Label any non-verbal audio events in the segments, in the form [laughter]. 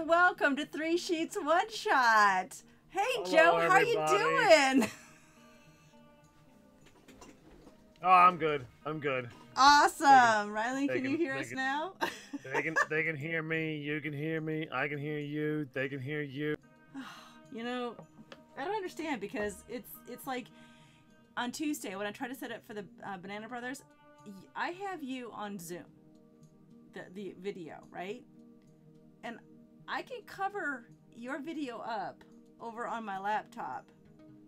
and welcome to Three Sheets One Shot. Hey Hello, Joe, how everybody. you doing? [laughs] Oh, I'm good. I'm good. Awesome. Riley, they can you hear us can- now? [laughs] They can they can hear me. You can hear me. I can hear you. They can hear you. [sighs] you know, I don't understand because it's it's like on Tuesday when I try to set up for the uh, Banana Brothers, I have you on Zoom, the the video, right? I can cover your video up over on my laptop,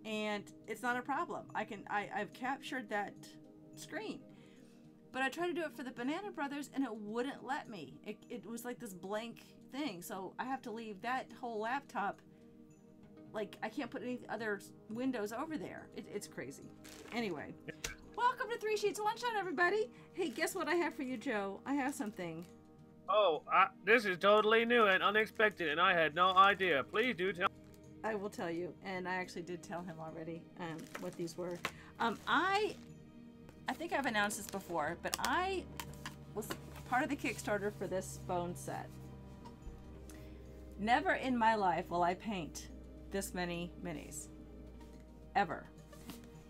and it's not a problem. I can I I've captured that screen. But I tried to do it for the Banana Brothers and it wouldn't let me. It, it was like this blank thing. So I have to leave that whole laptop like I can't put any other windows over there. It, it's crazy. Anyway, welcome to Three Sheets One Shot, everybody. Hey, guess what I have for you, Joe? I have something. Oh, this is totally new and unexpected, and I had no idea. Please do tell. I will tell you, and I actually did tell him already um, what these were. Um, I, I think I've announced this before, but I was part of the Kickstarter for this bone set. Never in my life will I paint this many minis, ever.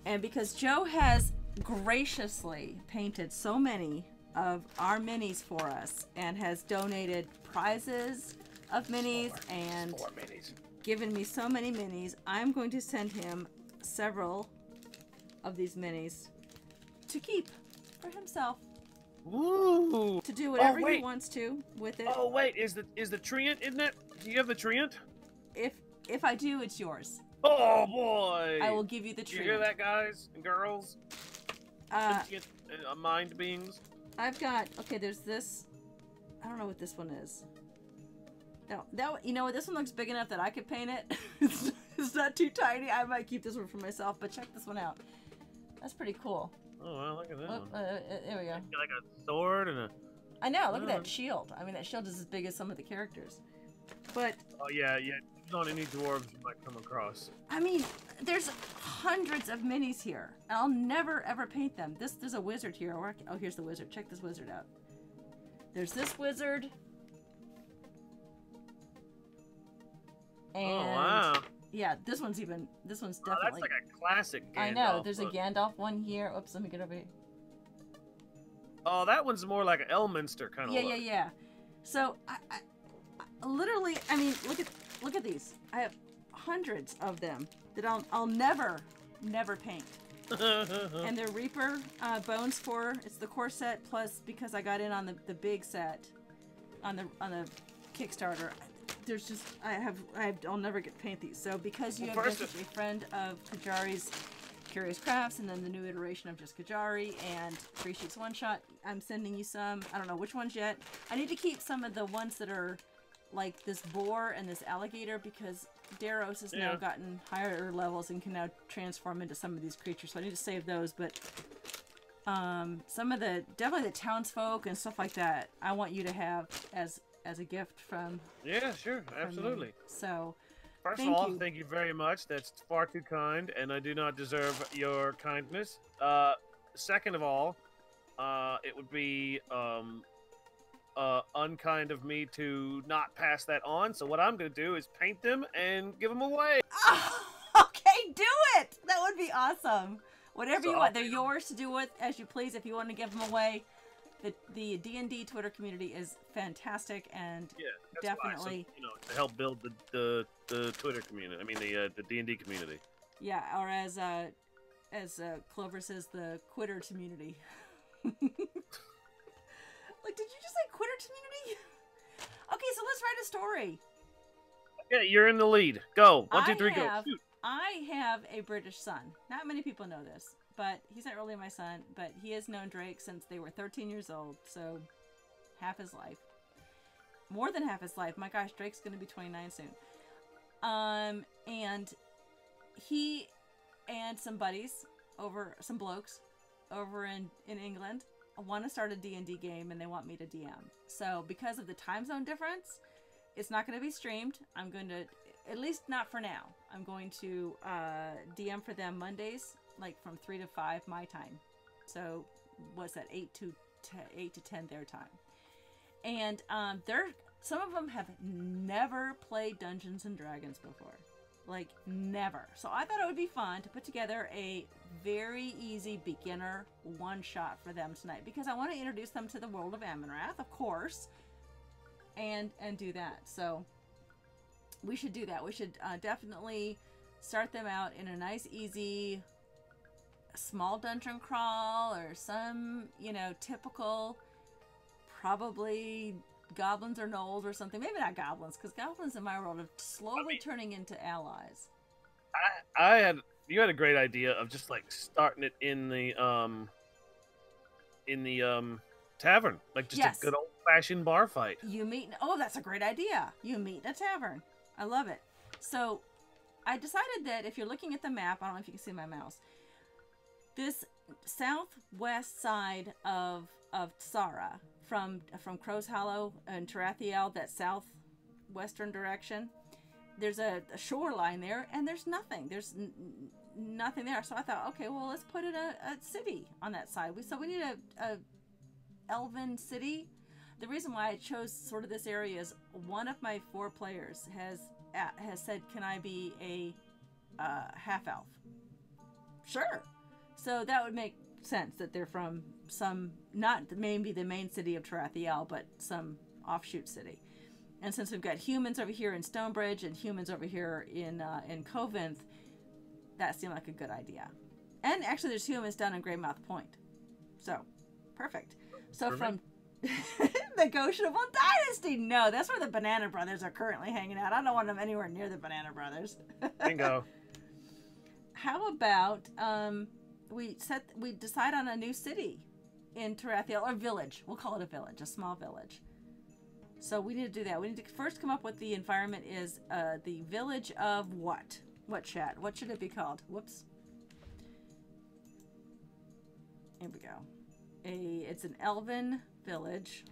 And because Joe has graciously painted so many of our minis for us and has donated prizes of minis and Four minis. given me so many minis, I'm going to send him several of these minis to keep for himself Woo! to do whatever he wants to with it. Oh wait, is the is the treant? Isn't it? Do you have the treant? If if I do, it's yours. Oh boy! I will give you the You treat. hear that, guys and girls? Uh, Sentient, uh, mind beings. I've got okay. There's this. I don't know what this one is. No, that you know what? This one looks big enough that I could paint it. it's, [laughs] it's not too tiny. I might keep this one for myself. But check this one out. That's pretty cool. Oh wow, look at that Oh, one. uh, uh, there we go. Got like a sword and a. I know. Look at that shield. I mean, that shield is as big as some of the characters. But Oh yeah, yeah. Not any dwarves you might come across. I mean, there's hundreds of minis here. and I'll never ever paint them. This there's a wizard here. Or oh, here's the wizard. Check this wizard out. There's this wizard. Oh, and oh wow. yeah, this one's even. This one's Oh, that's definitely. like a classic. Gandalf. I know. There's a Gandalf one here. Oops, let me get over here. Oh, that one's more like an Elminster kind of Yeah, look. yeah, yeah. So I, I literally, I mean, look at look at these. I have hundreds of them that I'll I'll never never paint. [laughs] and they're Reaper uh, bones for it's the core set plus because I got in on the, the big set on the on the Kickstarter. There's just I have I I'll never get to paint these. So because you Well, have been such a friend of Qyjari's Curious Crafts and then the new iteration of just Kajari and Three Sheets One Shot, I'm sending you some. I don't know which ones yet. I need to keep some of the ones that are like this boar and this alligator because Daeros has now gotten higher levels and can now transform into some of these creatures. So I need to save those, but um, some of the definitely the townsfolk and stuff like that. I want you to have as as a gift from. yeah, sure, from me. absolutely. So First Thank of all, you. thank you very much. That's far too kind, and I do not deserve your kindness. Uh, second of all, uh, it would be um, uh, unkind of me to not pass that on. So what I'm going to do is paint them and give them away. [laughs] okay, do it. That would be awesome. Whatever So you want, they're yours to do with as you please. If you want to give them away, the the D and D Twitter community is fantastic and Yeah, fine. So, Definitely. you know, to help build the the, the Twitter community. I mean, the uh, the D and D community. yeah, or as uh as uh, Clover says, the quitter community. [laughs] like, did you just say quitter community? [laughs] okay, so let's write a story. Yeah, you're in the lead. Go. One, two, three, have- go. Shoot. I have a British son. Not many people know this, but he's not really my son, but he has known Drake since they were 13 years old, so half his life. more than half his life. My gosh, Drake's gonna be 29 soon. Um, and he and some buddies over some blokes over in in England want to start a D&D game and they want me to DM. So because of the time zone difference, it's not going to be streamed. I'm going to at least not for now. I'm going to uh, DM for them Mondays, like from three to five my time. So what's that? Eight to t- eight to ten their time. And um, they're some of them have never played Dungeons and Dragons before, like never. So I thought it would be fun to put together a very easy beginner one shot for them tonight because I want to introduce them to the world of Amynrath, of course, and and do that. So we should do that. We should uh, definitely start them out in a nice, easy, small dungeon crawl or some, you know, typical, probably goblins or gnolls or something. Maybe not goblins, because goblins in my world are slowly I mean- turning into allies. I, I had you had a great idea of just like starting it in the um in the um tavern, like just Yes. a good old fashioned bar fight. You meet. Oh, that's a great idea. You meet in a tavern. I love it. So, I decided that if you're looking at the map, I don't know if you can see my mouse. This southwest side of of Tsara, from from Crow's Hollow and Tarathiel, that southwestern direction. There's a, a shoreline there, and there's nothing. There's nothing there. So I thought, okay, well, let's put in a, a city on that side. We so we need a, a elven city the reason why I chose sort of this area is one of my four players has has said, "Can I be a uh, half elf?" Sure. So that would make sense that they're from some not maybe the main city of Tarathiel, but some offshoot city. And since we've got humans over here in Stonebridge and humans over here in uh, in Covinth, that seemed like a good idea. And actually, there's humans down in Greymouth Point, so perfect. So from [laughs] the Goshenable Dynasty. No, that's where the Banana Brothers are currently hanging out. I don't want them anywhere near the Banana Brothers. [laughs] Bingo. How about um, we set we decide on a new city in Tarathiel or village? We'll call it a village, a small village. So we need to do that. We need to first come up with the environment is uh, the village of what? What chat? What should it be called? Whoops. Here we go. A it's an elven village.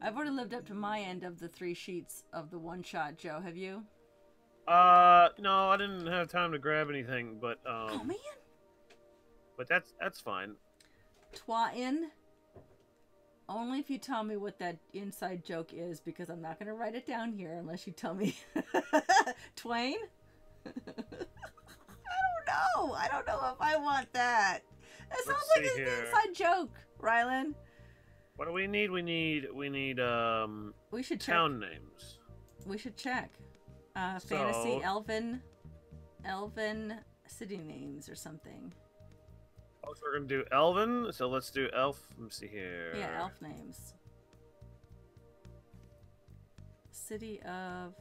I've already lived up to my end of the three sheets of the one shot, Joe. Have you? Uh, no, I didn't have time to grab anything, but oh um, man. But that's that's fine. Twain. Only if you tell me what that inside joke is, because I'm not going to write it down here unless you tell me. [laughs] Twain? [laughs] I don't know. I don't know if I want that. That sounds Let's like an here. inside joke, Rylan. What do we need? We need we need um We should check. town names. We should check. Uh, fantasy, elven, elven city names or something. Oh, so we're gonna do Elven. So let's do Elf. Let me see here. Yeah, elf names. City of.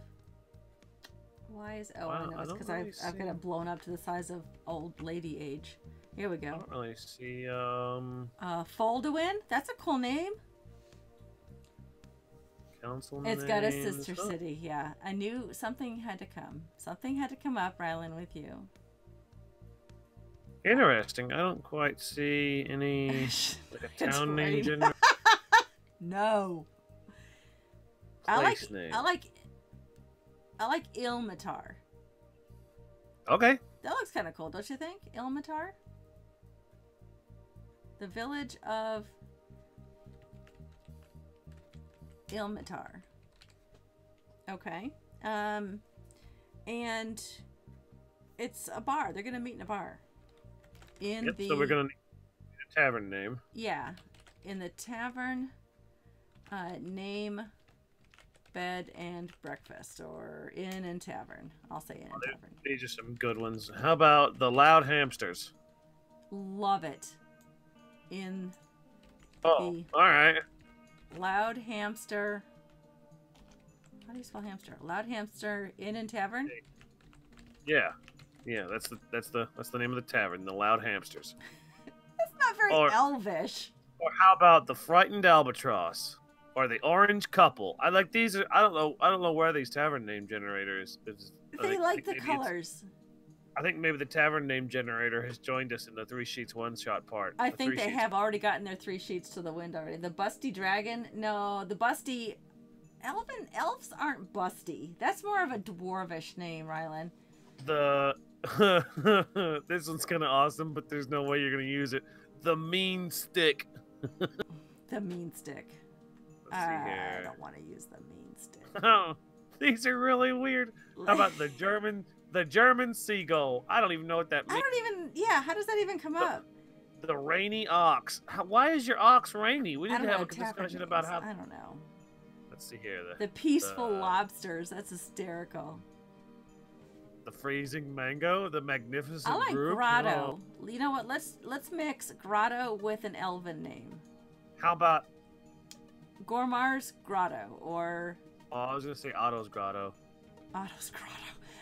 Why is I Wow, know I because really I've, I've got it blown up to the size of old lady age. Here we go. I don't really see um Uh, Folduin. That's a cool name. council. It's got a sister city. Yeah, I knew something had to come. Something had to come up, Rylan, with you. Interesting. I don't quite see any [laughs] like a town name raining. general [laughs] no. I like. place name. I like. I like Ilmatar. Okay. That looks kind of cool, don't you think? Ilmatar? The village of Ilmatar. Okay. Um and it's a bar. They're going to meet in a bar. In Yep, the so we're gonna need a tavern name. Yeah, in the tavern uh name bed and breakfast or inn and tavern. I'll say inn and tavern. These are some good ones. How about the Loud Hamsters? Love it. In Oh, The- all right. Loud Hamster. How do you spell hamster? Loud Hamster Inn and Tavern. Yeah, yeah. That's the that's the that's the name of the tavern, the Loud Hamsters. [laughs] That's not very Or- elvish. Or how about the frightened albatross? Or the orange couple? I like these. Are, I don't know. I don't know where these tavern name generators. Is, They think- like the colors. I think maybe the tavern name generator has joined us in the three sheets one shot part. I The think they sheets. have already gotten their three sheets to the wind already. The busty dragon? No, the busty. Elven elves aren't busty. That's more of a dwarvish name, Rylan. the. [laughs] this one's kind of awesome, but there's no way you're gonna use it. The mean stick. [laughs] The mean stick. Let's I don't want to use the mean stick. [laughs] Oh, these are really weird. How about the German, the German seagull? I don't even know what that I don't even. Yeah, how does that even come up? The rainy ox. How, why is your ox rainy? We I need don't to have a discussion about how. I don't know. Let's see here. The The peaceful Uh, lobsters. That's hysterical. The freezing mango. The magnificent I like group. grotto. You know what? Let's let's mix grotto with an elven name. Oh, how about? Gormar's grotto or Oh, I was gonna say Otto's grotto. Otto's grotto.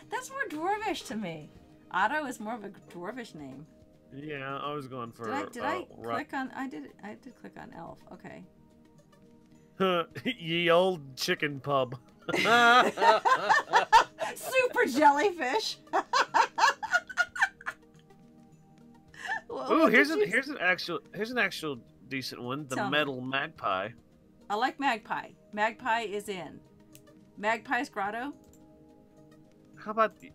That's more dwarvish to me. Otto is more of a dwarvish name. Yeah, I was going for. Did I did uh, I click on I did I did click on elf. Okay. [laughs] Ye old chicken pub. [laughs] [laughs] Super jellyfish. [laughs] Ooh, here's an here's an actual here's an actual decent one. The Tell me. metal magpie. I like magpie. Magpie is in. Magpie's grotto. How about the?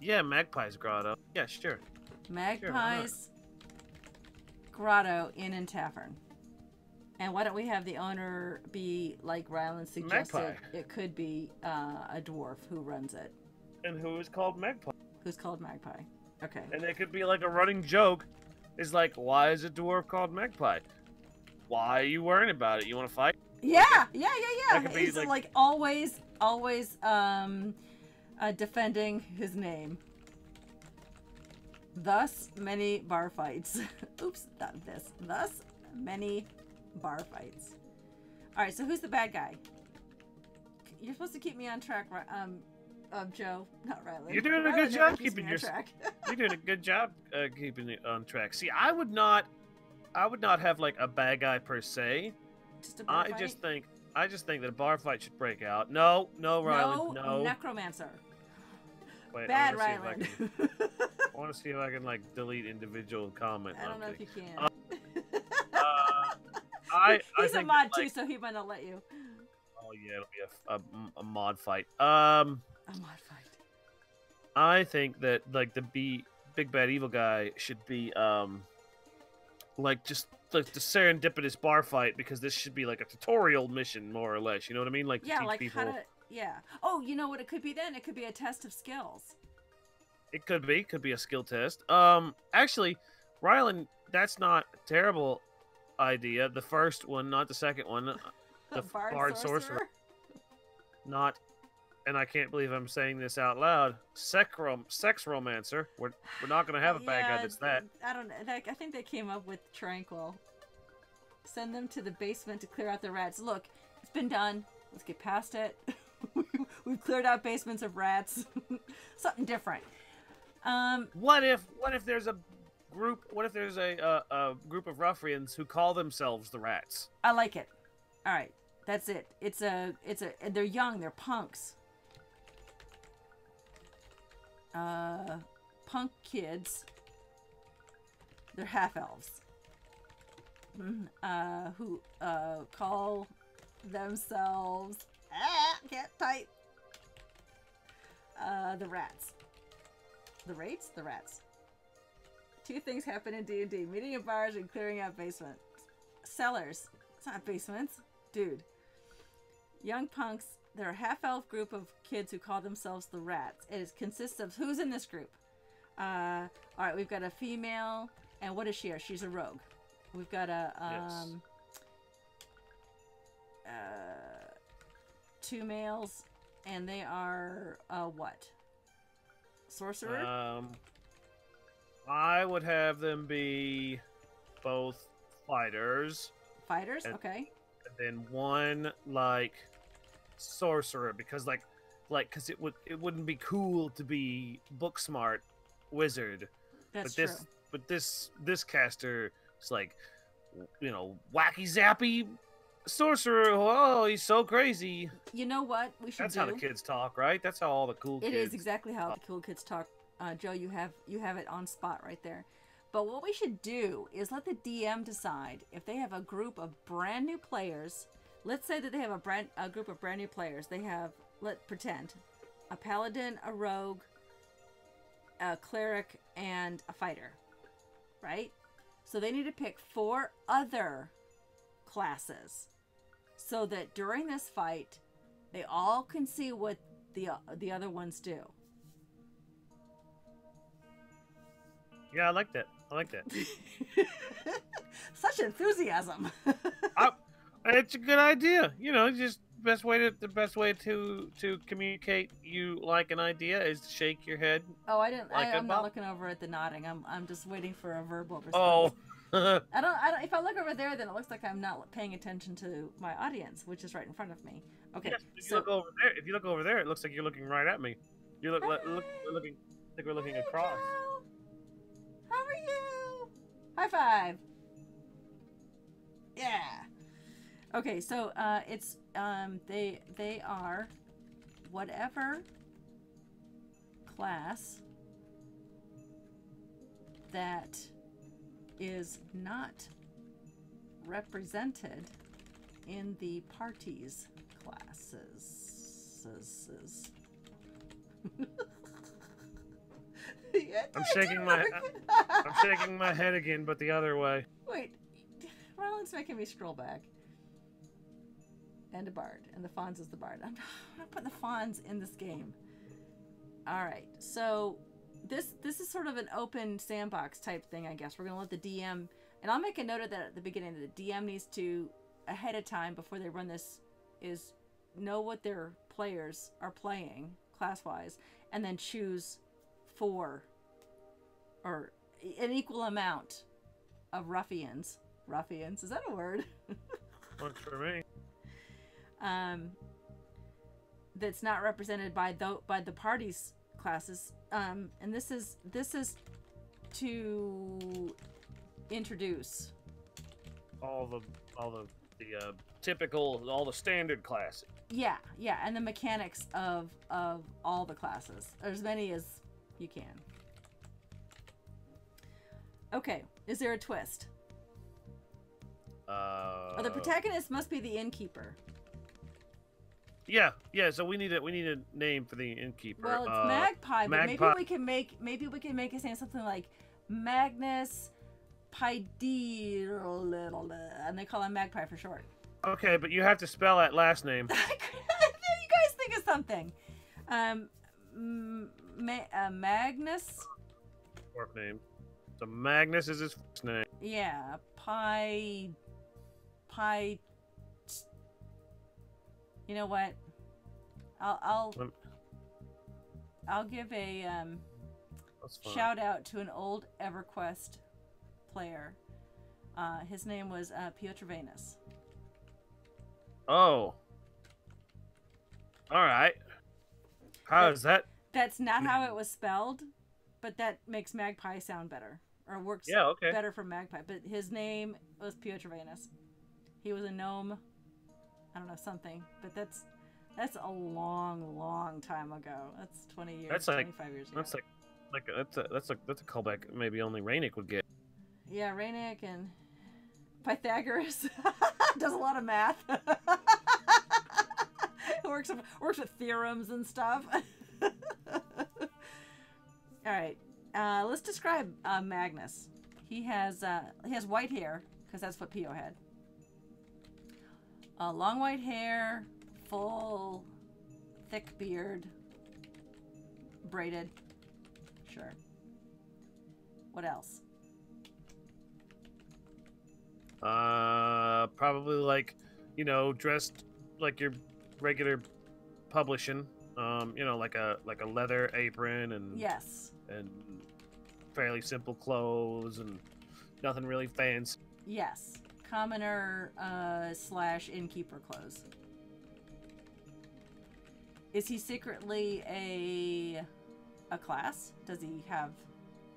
Yeah, magpie's grotto. Yeah, sure. Magpie's grotto inn and tavern. And why don't we have the owner be like Rylan suggested? Magpie. It could be uh, a dwarf who runs it, And who is called magpie? who's called Magpie. Okay. And it could be like a running joke. Is like, why is a dwarf called magpie? Why are you worrying about it? You want to fight? Yeah, yeah, yeah, yeah. He's like, like- always, always um, uh, defending his name. Thus many bar fights. [laughs] Oops, not this. Thus many bar fights. All right, so who's the bad guy? You're supposed to keep me on track, um, um, Joe, not Riley. You're doing a Riley good job keeping your- track. [laughs] You're doing a good job uh, keeping it on track. See, I would not, I would not have like a bad guy per se. Just a bar I fight? just think, I just think that a bar fight should break out. No, no, Riley, no, no. necromancer. Wait, Bad I wanna see if I [laughs] want to see if I can like delete individual comment. I don't know if you can. [laughs] Uh, I, I He's a mod that, too, so he might not let you. Oh yeah, it'll be a, a, a mod fight. Um, A mod fight. I think that like the B, big bad evil guy should be um, like just like the serendipitous bar fight because this should be like a tutorial mission more or less. You know what I mean? Like to Yeah, teach like people. how to. Yeah. Oh, you know what it could be then? It could be a test of skills. It could be, could be a skill test. Um, actually, Rylan, that's not a terrible idea. The first one, not the second one. [laughs] The Bard Sorcerer. Not, and I can't believe I'm saying this out loud. Sex, rom- sex romancer. We're we're not gonna have a bad guy Yeah, that's that. I don't know. I think they came up with Tranquil. Send them to the basement to clear out the rats. Look, it's been done. Let's get past it. [laughs] We've cleared out basements of rats. [laughs] Something different. Um, What if what if there's a group? What if there's a uh, a group of ruffians who call themselves the Rats? I like it. All right, that's it. It's a, it's a. They're young. They're punks. Uh, punk kids. They're half elves. Mm, Uh, who uh call themselves ah can't type. Uh, the rats. The rates, the rats. Two things happen in D and D: meeting in bars and clearing out basements. Cellars. It's not basements, dude. Young punks. They're a half-elf group of kids who call themselves the Rats. It is, consists of who's in this group? Uh, all right, we've got a female, and what is she? She's a rogue. We've got a Yes. um, uh, two males, and they are uh, what? Sorcerer. Um, I would have them be both fighters, Fighters. and- Okay. and then one like sorcerer because like like because it would it wouldn't be cool to be book smart wizard That's but this true. but this this caster is like you know, wacky zappy sorcerer. Oh, he's so crazy. You know what we should That's do? how the kids talk, right? That's how all the cool It kids. is exactly how the cool kids talk. Uh, Joe, you have you have it on spot right there. But what we should do is let the DM decide if they have a group of brand new players. Let's say that they have a brand a group of brand new players. They have let pretend a paladin, a rogue, a cleric, and a fighter. Right? So they need to pick four other classes so that during this fight they all can see what the uh, the other ones do. Yeah, I liked it. I liked it. [laughs] [laughs] Such enthusiasm. It's a good idea. You know, just best way to the best way to to communicate you like an idea is to shake your head. oh, I didn't. Like I, a I'm not looking over at the nodding. I'm I'm just waiting for a verbal response. Oh. [laughs] I don't. I don't. If I look over there, then it looks like I'm not paying attention to my audience, which is right in front of me. Okay. Yes, if you look over there, if you look over there, it looks like you're looking right at me. You look, look, look we're looking, I think we're looking Hey, across. Joe. How are you? High five. Yeah. Okay, so uh, it's um they they are whatever class that is not represented in the parties classes. [laughs] I'm shaking my- I'm shaking my head again, but the other way. [laughs] Wait, Ryland's making me scroll back. And a bard, and the Fawns is the bard. I'm, [laughs] not putting the Fawns in this game. All right, so this this is sort of an open sandbox type thing, I guess. We're gonna let the DM, and I'll make a note of that at the beginning. That the DM needs to ahead of time before they run this is know what their players are playing class wise, and then choose four or an equal amount of ruffians. Ruffians, is that a word? [laughs] Works for me. Um, that's not represented by the by the parties classes. Um, and this is this is to introduce. All the, all the, the uh, typical, all the standard classes. Yeah, yeah, and the mechanics of of all the classes, as many as you can. Okay, is there a twist? Uh, oh, the protagonist must be the innkeeper. Yeah, yeah. So we need a we need a name for the innkeeper. Well, it's uh, Magpie, but maybe we can make maybe we can make his name something like Magnus Pideel, and they call him Magpie for short. Okay, but you have to spell that last name. [laughs] you guys think of something. Um, Ma- uh, Magnus. Fourth name. So Magnus is his first name. Yeah, Pi. Pi. You know what? I'll I'll I'll give a um, shout out to an old EverQuest player. Uh, his name was uh, Piotr Venus. Oh. All right. How is that? That's not how it was spelled, but that makes Magpie sound better, or works Yeah. Okay. better for Magpie. But his name was Piotr Venus. He was a gnome. I don't know something, but that's that's a long, long time ago. That's twenty years, That's like- twenty-five years ago. That's like, like a, that's a that's a that's a callback. Maybe only Rainick would get. yeah, Rainick and Pythagoras [laughs] does a lot of math. [laughs] works works with theorems and stuff. [laughs] All right, uh, let's describe uh, Magnus. He has uh, he has white hair because that's what Pio had. Uh, long white hair, full, thick beard, braided. Sure. What else? Uh, probably like, you know, dressed like your regular publishing. Um, you know, like a like a leather apron and Yes. and fairly simple clothes and nothing really fancy. Yes. Commoner uh, slash innkeeper clothes. Is he secretly a a class? Does he have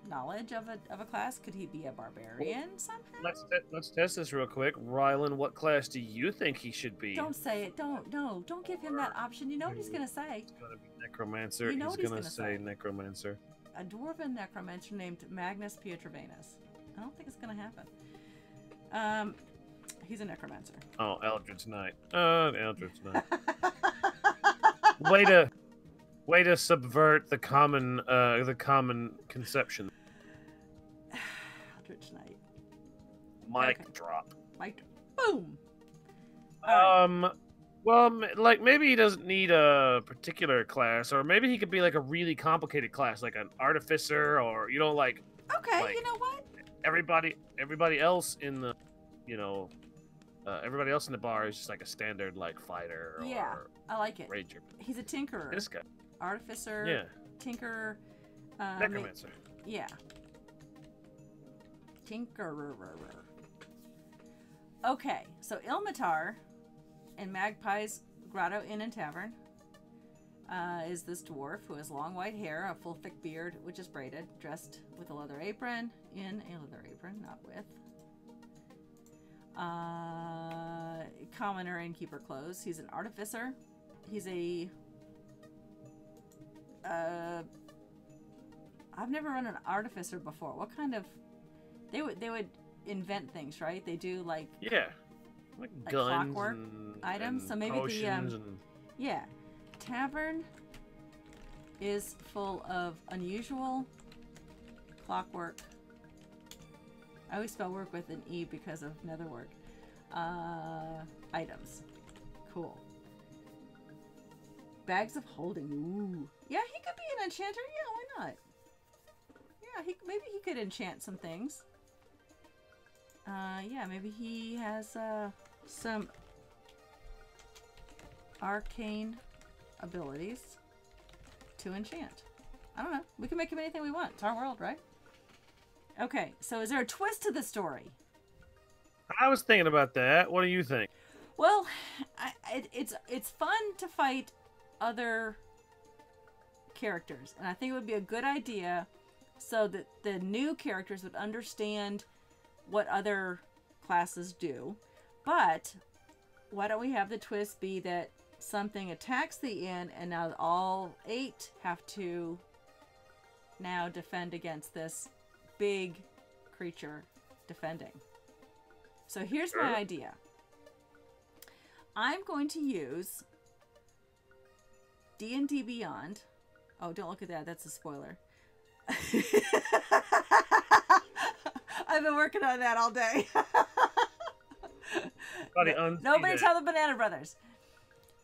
knowledge of a, of a class? Could he be a barbarian somehow? Let's let's test this real quick. Rylan, what class do you think he should be? Don't say it. Don't no. Don't give him that option. You know what he's gonna say. He's gonna be necromancer. You know he's what he's gonna, gonna say, say. necromancer. A dwarven necromancer named Magnus Pietravenus. I don't think it's gonna happen. Um, he's a necromancer. Oh, Eldritch Knight. Uh, Eldritch Knight. [laughs] way to, way to subvert the common, uh, the common conception. [sighs] Eldritch Knight. Mic Okay. drop. Like, boom. Right. Um, well, like maybe he doesn't need a particular class, or maybe he could be like a really complicated class, like an artificer, or you know, like Okay, like- you know what? Everybody, everybody else in the, you know, uh, everybody else in the bar is just like a standard like fighter or Yeah. I like it. ranger. He's a tinkerer, This guy, artificer, yeah, tinkerer. Uh, ma- necromancer. yeah. Tinkerer. Okay, so Ilmatar and Magpie's Grotto Inn and Tavern uh, is this dwarf who has long white hair, a full thick beard, which is braided, dressed with a leather apron, in a leather apron, not with. Uh, commoner innkeeper clothes. He's an artificer. He's a. Uh, I've never run an artificer before. What kind of? They would they would invent things, right? They do like Yeah, like, Like guns clockwork and, items? and So maybe the, um, and Yeah. Tavern is full of unusual clockwork. I always spell work with an E because of netherwork. Uh, items. Cool. Bags of holding. Ooh. Yeah, he could be an enchanter. Yeah, why not? Yeah, he maybe he could enchant some things. Uh, yeah, maybe he has uh some arcane abilities to enchant. I don't know. We can make him anything we want. It's our world, right? Okay, so is there a twist to the story? I was thinking about that. What do you think? Well, I, it, it's it's fun to fight other characters, and I think it would be a good idea so that the new characters would understand what other classes do. But why don't we have the twist be that something attacks the inn, and now all eight have to now defend against this big creature defending. So here's my idea. I'm going to use D&D Beyond. Oh, don't look at that. That's a spoiler. [laughs] I've been working on that all day. [laughs] No- Nobody tell the Banana Brothers.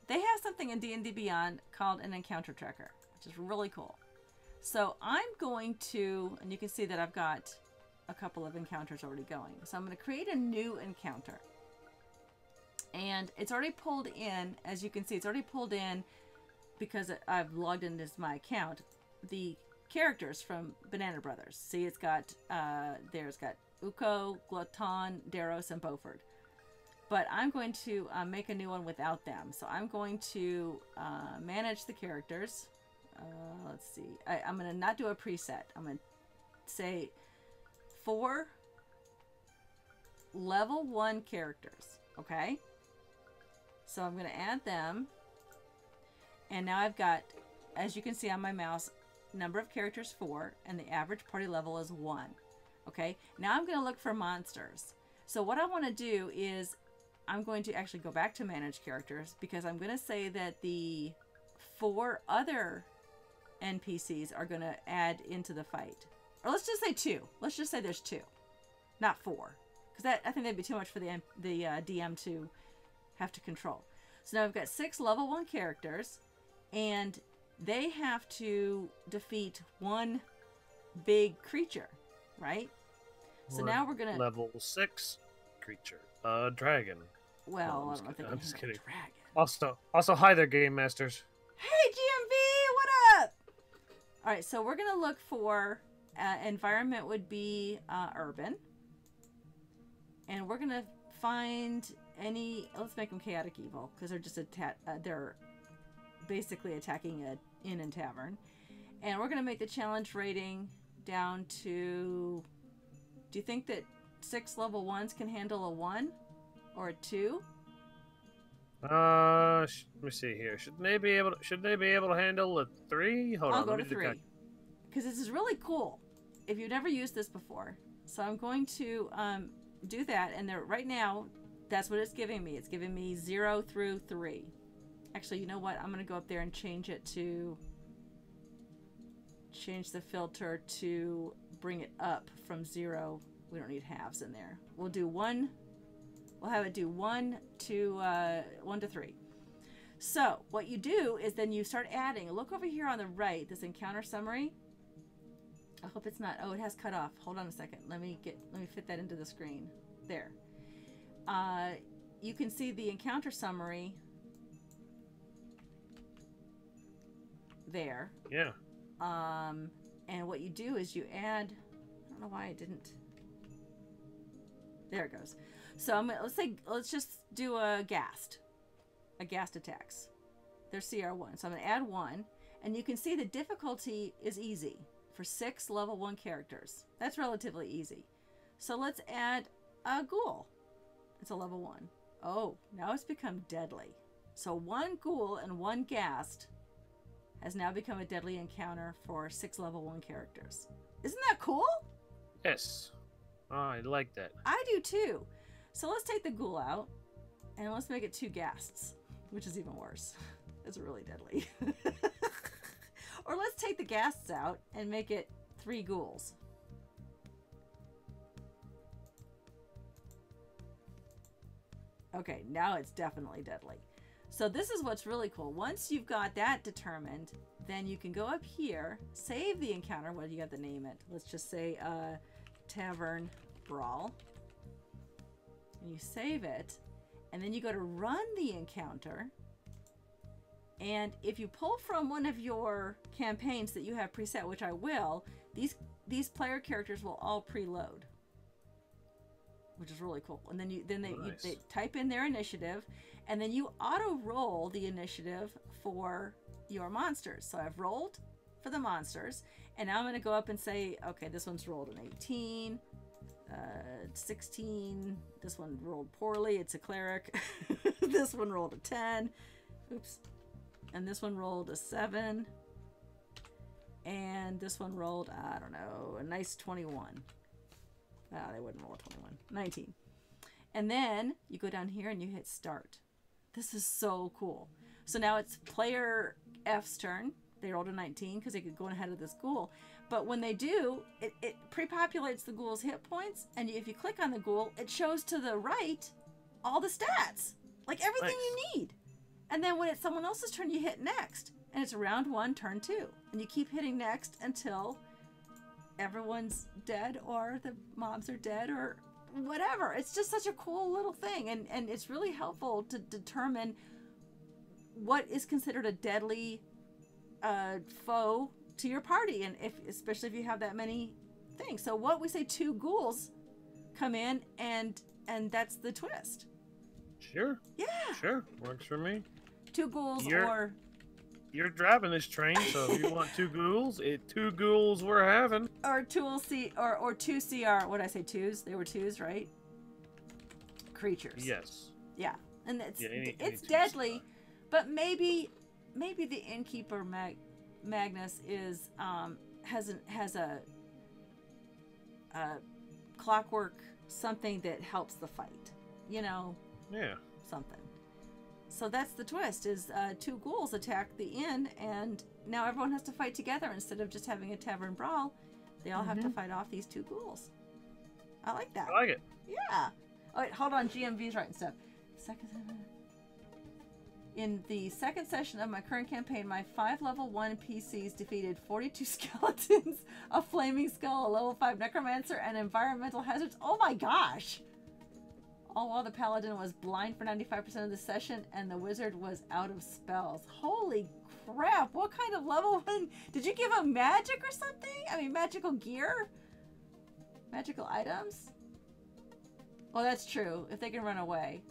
They have something in D&D Beyond called an encounter tracker, which is really cool. So I'm going to, and you can see that I've got a couple of encounters already going. So I'm going to create a new encounter. And it's already pulled in, as you can see, it's already pulled in because I've logged in as my account, the characters from Banana Brothers. See, it's got, uh, there's got Uko, Glotón, Daeros, and Beauford but I'm going to uh, make a new one without them. So I'm going to uh, manage the characters. Uh, let's see. I, I'm going to not do a preset. I'm going to say four level one characters. Okay. So I'm going to add them. And now I've got, as you can see on my mouse, number of characters four, and the average party level is one. Okay. Now I'm going to look for monsters. So what I want to do is I'm going to actually go back to manage characters because I'm going to say that the four other NPCs are going to add into the fight. Or let's just say two. Let's just say there's two, not four, because that I think that'd be too much for the the uh, DM to have to control. So now I've got six level one characters, and they have to defeat one big creature, right? So now we're gonna level six creature, uh, dragon. Well, I'm I just don't know if they kidding. I'm just kidding. dragon. Also, also, hi there, game masters. Hey, GMV, what up? All right, so we're gonna look for uh, environment would be uh, urban, and we're gonna find any. Let's make them chaotic evil because they're just atta- uh, they're basically attacking a inn and tavern, and we're gonna make the challenge rating down to. Do you think that six level ones can handle a one or a two? Uh, sh- let me see here. Should they be able? To, should they be able to handle a three? Hold I'll on. go to me do the three. Because this is really cool. If you've never used this before. So I'm going to um, do that. And there, right now, that's what it's giving me. It's giving me zero through three. Actually, you know what? I'm going to go up there and change it to. Change the filter to bring it up from zero. We don't need halves in there. We'll do one. We'll have it do one to uh, one to three. So what you do is then you start adding. Look over here on the right, this encounter summary. I hope it's not. Oh, it has cut off. Hold on a second. Let me get. Let me fit that into the screen. There. Uh, you can see the encounter summary. There. Yeah. Um, and what you do is you add. I don't know why I didn't. There it goes. So I'm let's say let's just do a ghast, a ghast attacks. They're CR1. So I'm gonna add one, and you can see the difficulty is easy for six level one characters. That's relatively easy. So let's add a ghoul. It's a level one. Oh, now it's become deadly. So one ghoul and one ghast has now become a deadly encounter for six level one characters. Isn't that cool? Yes. Oh, I like that. I do too. So let's take the ghoul out and let's make it two ghasts, which is even worse. [laughs] It's really deadly. [laughs] or let's take the ghasts out and make it three ghouls. Okay, now it's definitely deadly. So this is what's really cool. Once you've got that determined, then you can go up here, save the encounter. What do you have to name it? Let's just say uh, Tavern Brawl. And you save it, and then you go to run the encounter. And if you pull from one of your campaigns that you have preset, which I will, these these player characters will all preload, which is really cool. And then you then they, you, they type in their initiative, and then you auto roll the initiative for your monsters. So I've rolled for the monsters, and now I'm going to go up and say, okay, this one's rolled an 18, uh, 16. This one rolled poorly. It's a cleric. [laughs] this one rolled a 10. Oops. And this one rolled a 7. And this one rolled, I don't know, a nice 21. Ah, they wouldn't roll a 21. 19. And then you go down here and you hit start. This is so cool. So now it's player F's turn. They rolled a 19 because they could go ahead of this ghoul. But when they do, it, it pre-populates the ghoul's hit points, and if you click on the ghoul, it shows to the right all the stats, like everything you need. And then when it's someone else's turn, you hit next, and it's round one, turn two, and you keep hitting next until everyone's dead or the mobs are dead or whatever. It's just such a cool little thing, and and it's really helpful to determine what is considered a deadly uh, foe to your party, and if especially if you have that many things. So what we say, two ghouls come in, and and that's the twist. Sure. Yeah, Sure. Works for me. two ghouls You're- or You're driving this train, so if you [laughs] want two ghouls, it two ghouls we're having. or two C or or two CR. What did I say? Twos. They were twos, right? Creatures. Yes. Yeah, and it's Yeah, any- any it's two deadly, but maybe maybe the innkeeper Mag- Magnus is um has an has a a clockwork something that helps the fight. You know, Yeah. something. So that's the twist: is uh, two ghouls attack the inn, and now everyone has to fight together instead of just having a tavern brawl. They all have to fight off these two ghouls. I like that. I like it. Yeah. Oh wait, hold on. GMV's writing stuff. Second. In the second session of my current campaign, my five level one PCs defeated 42 [laughs] skeletons, a flaming skull, a level five necromancer, and environmental hazards. Oh my gosh! All while the paladin was blind for 95% of the session, and the wizard was out of spells. Holy crap! What kind of level [laughs] one? Did you give him magic or something? I mean, magical gear, magical items. Oh, that's true. If they can run away.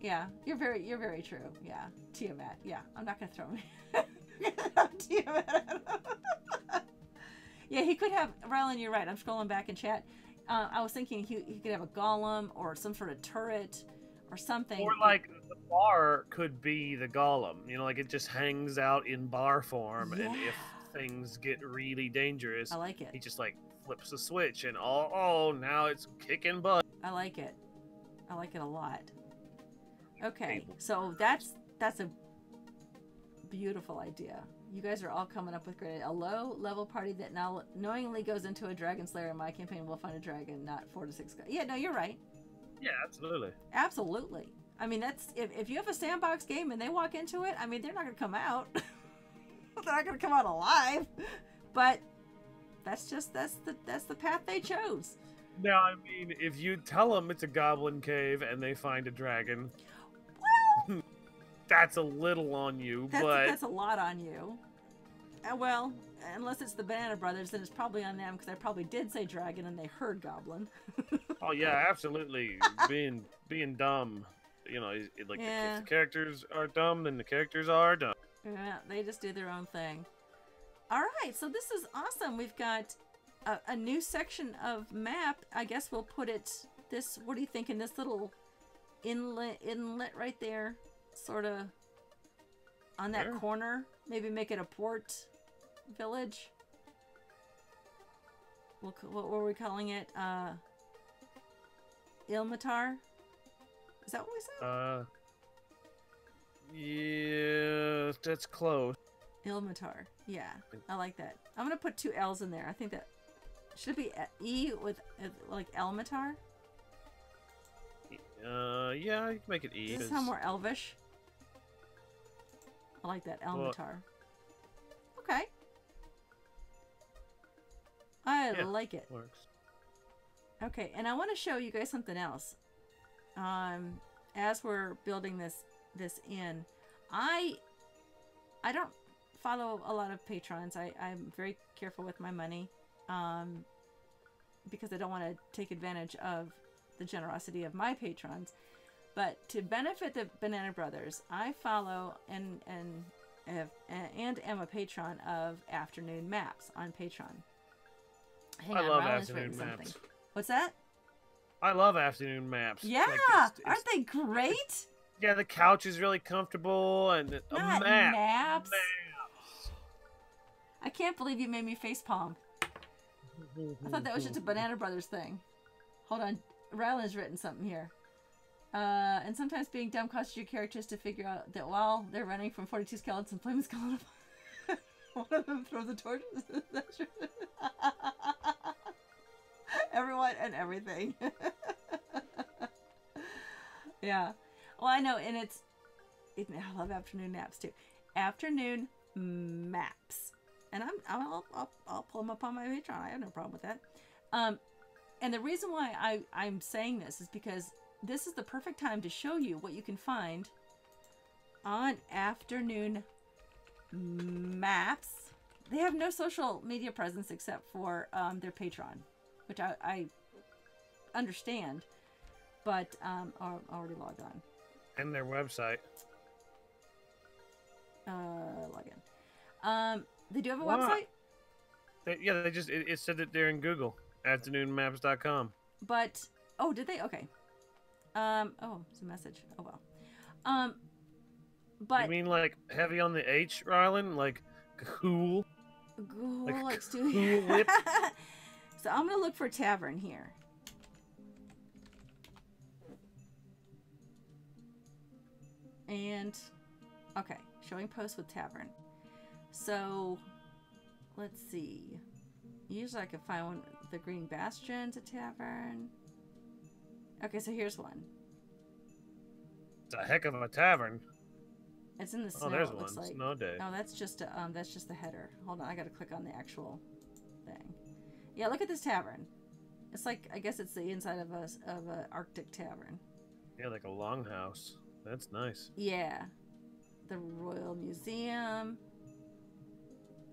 Yeah, you're very, you're very true. Yeah, Tiamat. Yeah, I'm not gonna throw me. [laughs] Tiamat. [laughs] Yeah, he could have. Rylan, you're right. I'm scrolling back in chat. Uh, I was thinking he, he could have a golem or some sort of turret or something. Or like the bar could be the golem. You know, like it just hangs out in bar form, and if things get really dangerous, I like it. he just like flips the switch, and oh, oh, now it's kicking butt. I like it. I like it a lot. Okay, Table. so that's that's a beautiful idea. You guys are all coming up with great. A low level party that now knowingly goes into a dragon slayer in my campaign will find a dragon, not four to six guys. Yeah, no, you're right. Yeah, absolutely. Absolutely. I mean, that's if, if you have a sandbox game and they walk into it, I mean, they're not going to come out. [laughs] they're not going to come out alive. But that's just that's the that's the path they chose. Now, I mean, if you tell them it's a goblin cave and they find a dragon, that's a little on you, that's but that's a lot on you. Uh, well, unless it's the Banana Brothers, then it's probably on them because I probably did say dragon and they heard goblin. [laughs] oh yeah, absolutely, [laughs] being being dumb. You know, it- like Yeah. if the characters are dumb, then the characters are dumb. Yeah, they just do their own thing. All right, so this is awesome. We've got a, a new section of map. I guess we'll put it this. What do you think in this little inlet inlet right there, sort of on that Sure. corner? Maybe make it a port village. We'll, what were we calling it? Uh, Ilmatar. Is that what we said? Uh, yeah, that's close. Ilmatar. Yeah, I like that. I'm gonna put two L's in there. I think that should it be E with like Elmatar? Uh, yeah, you can make it E. Does 'cause- sound more elvish? I like that Well- Okay. I Yeah. like it. works. Okay, and I want to show you guys something else. Um, as we're building this this in, I I don't follow a lot of patrons. I I'm very careful with my money, um, because I don't want to take advantage of the generosity of my patrons. But to benefit the Banana Brothers, I follow and and have, and am a patron of Afternoon Maps on Patreon. Hang I on, love Rylan's afternoon maps. something. What's that? I love afternoon maps. Yeah, Like, it's- it's- aren't they great? yeah, the couch is really comfortable, and the- a map. maps. Maps. I can't believe you made me face palm. I thought that was just a Banana Brothers thing. Hold on, Rylan's written something here. Uh, and sometimes being dumb causes your characters to figure out that while they're running from 42 skeletons, flame upon [laughs] one of them throws a torch. [laughs] Everyone and everything. [laughs] yeah. Well, I know, and it's. It, I love afternoon naps too. Afternoon maps, and I'm I'll, I'll I'll pull them up on my Patreon. I have no problem with that. Um, and the reason why I I'm saying this is because this is the perfect time to show you what you can find on afternoon maps. They have no social media presence except for um, their Patreon, which I, I understand, but um, I'll already logged on. And their website. Uh, log in. Um, they do have a Why not? website, They, yeah, they just it, it said that they're in Google. Afternoonmaps.com. but oh, did they? Okay. Um, oh, it's a message. Oh well. Um, but you mean like heavy on the H, Rylan? Like cool? Cool, Like do Cool [laughs] so I'm gonna look for tavern here. And okay, showing post with tavern. So let's see. Usually I can find one the Green Bastion's a tavern. Okay, so here's one. It's a heck of a tavern. It's in the snow. Oh, there's one. like. Snow day. Oh, that's just a, um, that's just the header. Hold on, I gotta click on the actual thing. Yeah, look at this tavern. It's like I guess it's the inside of a of a Arctic tavern. Yeah, like a longhouse. That's nice. Yeah, the Royal Museum.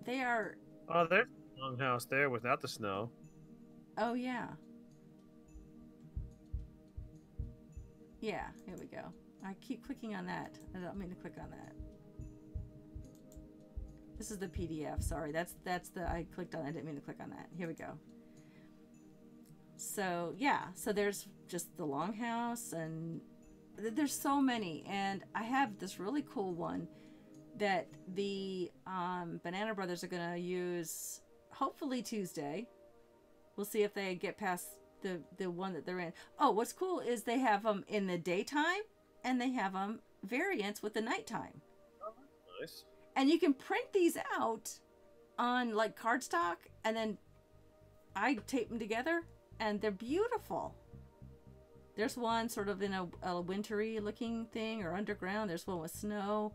They are. Oh, there's a longhouse there without the snow. Oh yeah. Yeah, here we go. I keep clicking on that. I don't mean to click on that. This is the PDF. Sorry, that's that's the I clicked on. I didn't mean to click on that. Here we go. So yeah, so there's just the longhouse, and th- there's so many, and I have this really cool one that the um, Banana Brothers are gonna use. Hopefully Tuesday. We'll see if they get past the the one that they're in. Oh, what's cool is they have them in the daytime, and they have them variants with the nighttime oh, Nice. and you can print these out on like cardstock and then i tape them together and they're beautiful there's one sort of in a, a wintry looking thing or underground there's one with snow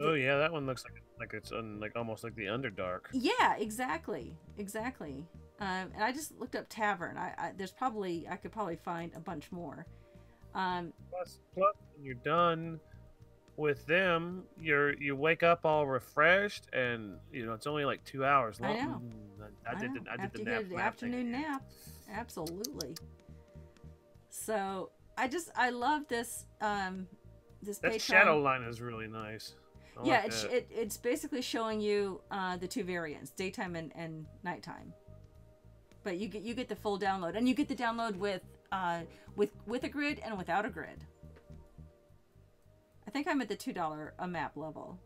Oh yeah, that one looks like like it's un, like almost like the Underdark. yeah exactly exactly um, and i just looked up tavern I, I there's probably i could probably find a bunch more um, Plus, plus, when you're done with them, you're you wake up all refreshed, and you know it's only like two hours long. I know. Mm, I, I I did know, the I did after the nap, the nap afternoon again. nap absolutely so i just i love this um this That Patreon. shadow line is really nice. I yeah like it's, it, it's basically showing you uh, the two variants daytime and, and nighttime. But you get you get the full download and you get the download with uh, with with a grid and without a grid. I think i'm at the two dollar a map level.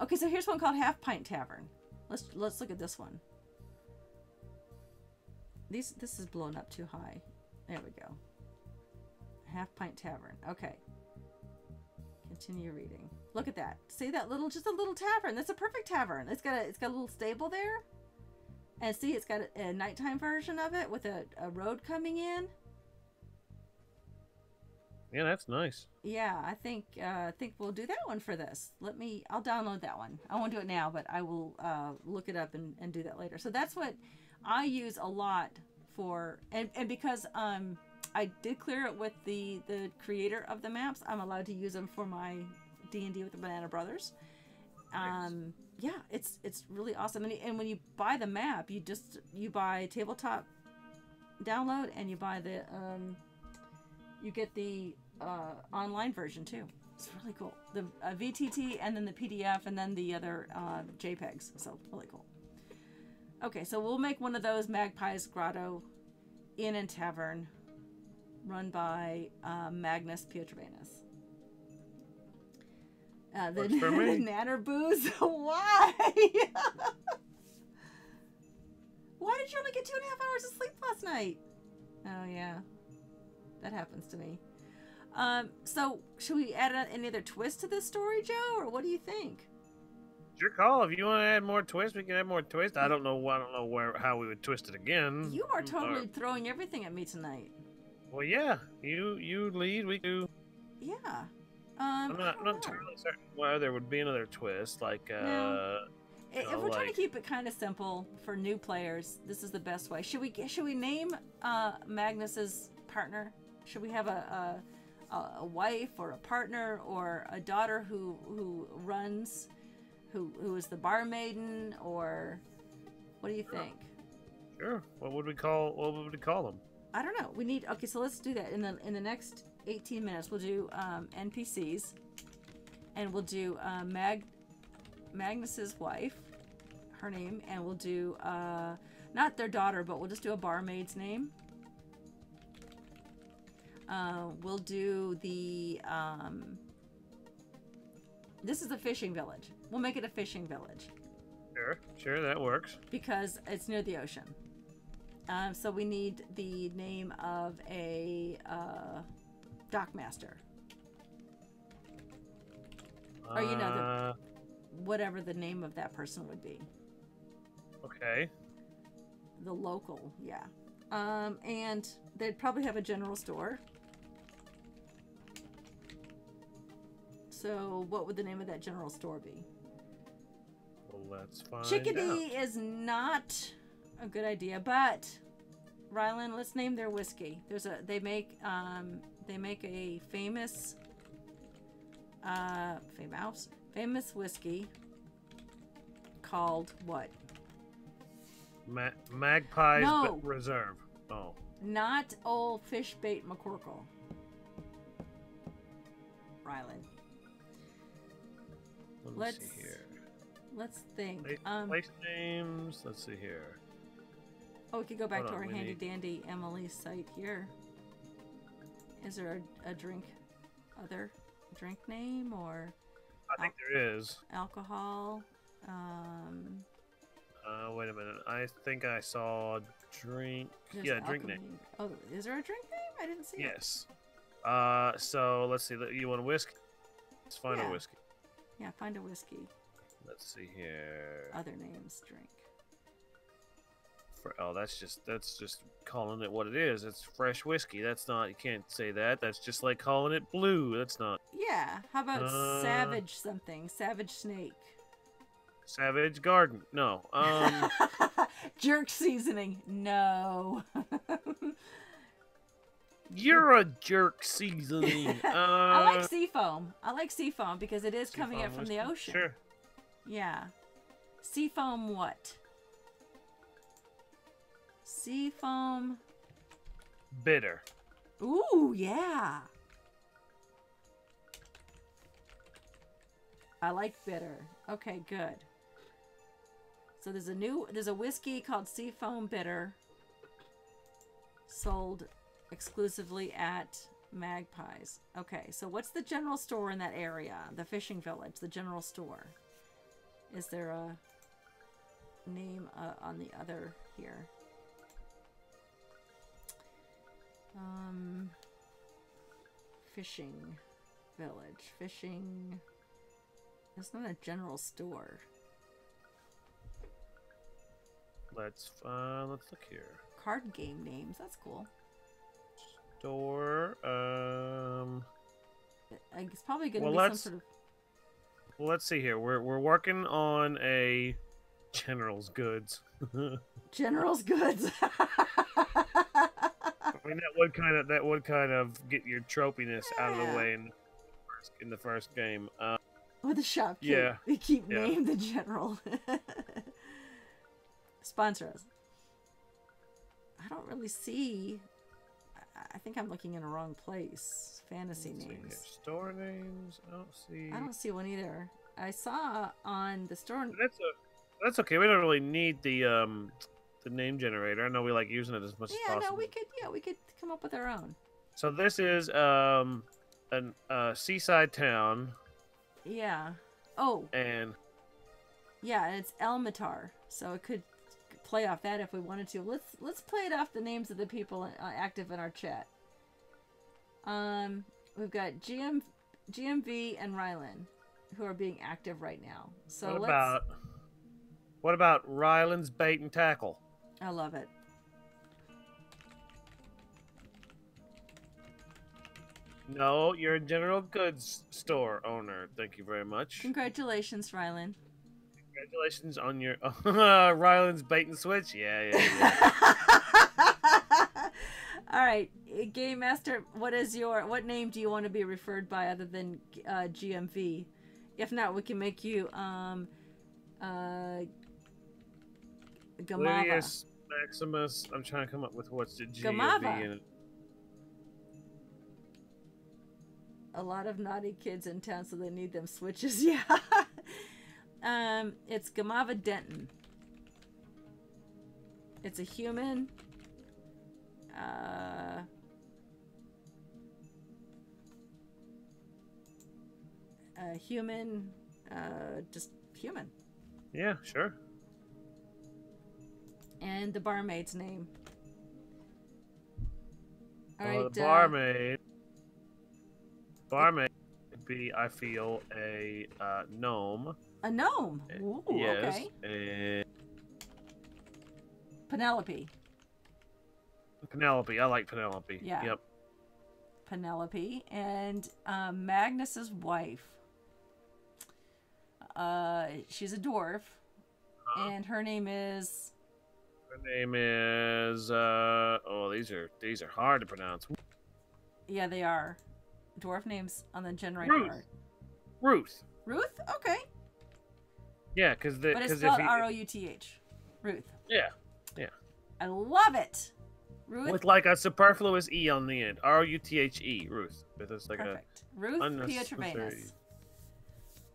Okay so here's one called half pint tavern. Let's let's look at this one. These this is blown up too high. There we go. Half pint tavern. Okay. Continue reading. Look at that. See that little, just a little tavern. That's a perfect tavern. It's got a, it's got a little stable there. And see, it's got a, a nighttime version of it with a, a road coming in. yeah, that's nice. Yeah, I think uh, I think we'll do that one for this. Let me. I'll download that one. I won't do it now, but I will uh, look it up and, and do that later. So that's what I use a lot for, and, and because um I did clear it with the the creator of the maps, I'm allowed to use them for my D and D with the Banana Brothers. Um, yeah, it's it's really awesome. And, and when you buy the map, you just you buy tabletop download and you buy the um, you get the uh, online version too. It's really cool. The uh, VTT and then the PDF and then the other uh, JPEGs. So really cool. Okay, so we'll make one of those Magpie's Grotto Inn and Tavern, run by uh, Magnus Pietrovanus. Uh, the Works for [laughs] me. Nanner Booze. [laughs] Why? [laughs] Why did you only get two and a half hours of sleep last night? Oh yeah, that happens to me. Um, so should we add a- any other twist to this story, Joe, or what do you think? It's your call. If you want to add more twist, we can add more twist. I don't know. I don't know where how we would twist it again. You are totally or- throwing everything at me tonight. well, yeah. You you lead. We do. Yeah. Um, I'm not, I'm not entirely certain why there would be another twist. Like, uh, No. If know, we're trying to keep it kind of simple for new players, this is the best way. Should we should we name uh, Magnus's partner? Should we have a, a a- a wife or a partner or a daughter who who runs, who who is the barmaiden or what do you think? sure. What would we call? What would we call them? I don't know. We need okay, so let's do that in the in the next 18 minutes. We'll do um, NPCs, and we'll do uh, Mag Magnus's wife, her name, and we'll do uh, not their daughter, but we'll just do a barmaid's name. Uh, we'll do the um, this is a fishing village. We'll make it a fishing village Sure, sure. That works. because it's near the ocean. Um, so we need the name of a uh, dockmaster, Or, you know, the- Uh, whatever the name of that person would be. okay. The local, yeah. Um, and they'd probably have a general store. So, what would the name of that general store be? Well, let's find Chickadee is not a good idea, but Rylan, let's name their whiskey. There's a they make um they make a famous uh famous famous whiskey called what? out. Ma- Magpies No. Reserve. Oh, Not old fish bait McCorkle. Rylan. let me Let's see here. let's think. Place, Um, place names. Let's see here. Oh, we could go back hold to on, our handy need- dandy Emily site here. Is there a, a drink, other drink name or I think there is. alcohol? Um, Uh, wait a minute. I think I saw drink. yeah, drink name. Oh, is there a drink name? I didn't see it. Yes. Uh, so let's see. You want a whiskey? Let's find Yeah. a whiskey. Yeah, find a whiskey. Let's see here. Other names, drink. Oh, that's just that's just calling it what it is. It's fresh whiskey. That's not. You can't say that. That's just like calling it blue. That's not Yeah, how about Uh, Savage something? Savage Snake. Savage Garden. No. Um. [laughs] Jerk seasoning. No. [laughs] you're a jerk seasoning. [laughs] Uh, I like seafoam. I like seafoam because it is coming Seafoam up from the ocean. Sure. Yeah. Seafoam what? Seafoam. Bitter. Ooh, yeah. I like bitter. Okay, good. So there's a new there's a whiskey called Seafoam Bitter sold exclusively at Magpies. Okay, so what's the general store in that area? The fishing village, the general store. Is there a name uh, on the other here? Um, fishing village. Fishing. It's not a general store. Let's uh let's look here. Card game names. That's cool. Store. Um. It's probably going to Well, be some sort of. Well, let's see here. We're we're working on a general's goods. [laughs] General's goods. [laughs] mean, that would kind of that would kind of get your tropiness out of the way in the first, in the first game. Uh, With the shop. Yeah, They keep yeah. name the general. [laughs] Sponsor us. I don't really see. I- I think I'm looking in the wrong place. Fantasy let's see here. names. Store names. I don't see. I don't see one either. I saw on the store. That's a that's okay. We don't really need the um the name generator. I know we like using it as much Yeah, as possible. Yeah, no, we could. Yeah, we could come up with our own. So this is um an uh, seaside town, Yeah. Oh, and yeah, and it's Elmatar, so it could play off that if we wanted to. Let's let's play it off the names of the people uh, active in our chat. Um, we've got GM, GMV, and Rylan, who are being active right now. So what let's. about what about Rylan's bait and tackle? I love it. No, you're a general goods store owner. Thank you very much. Congratulations, Rylan. Congratulations on your [laughs] Rylan's bait and switch. Yeah, yeah, yeah. [laughs] All right, uh, Game Master. What is your what name do you want to be referred by other than uh, GMV? If not, we can make you um uh Gamava. Lydius Maximus. I'm trying to come up with what's the G Gamava. in it. A lot of naughty kids in town, so they need them switches. [laughs] Yeah. um, it's Gamava Denton. It's a human. Uh. A human, uh, just human. Yeah, sure. And the barmaid's name. All Well, right, the uh, barmaid. Barmaid would be, I feel, a uh, gnome. a gnome. Uh, Ooh, yes. okay. and Penelope. Penelope. I like Penelope. Yeah. Yep. Penelope and um, Magnus's wife. Uh, she's a dwarf, Uh-huh. and her name is Her name is. Uh, oh, these are these are hard to pronounce. yeah, they are dwarf names on the generator. Ruth. Ruth. Ruth. Okay, Yeah, because the but it's spelled you, R O U T H. Ruth. yeah, Yeah. I love it. Ruth. with like a superfluous e on the end. R o u t h e. Ruth. Like Perfect. Ruth unnecessary-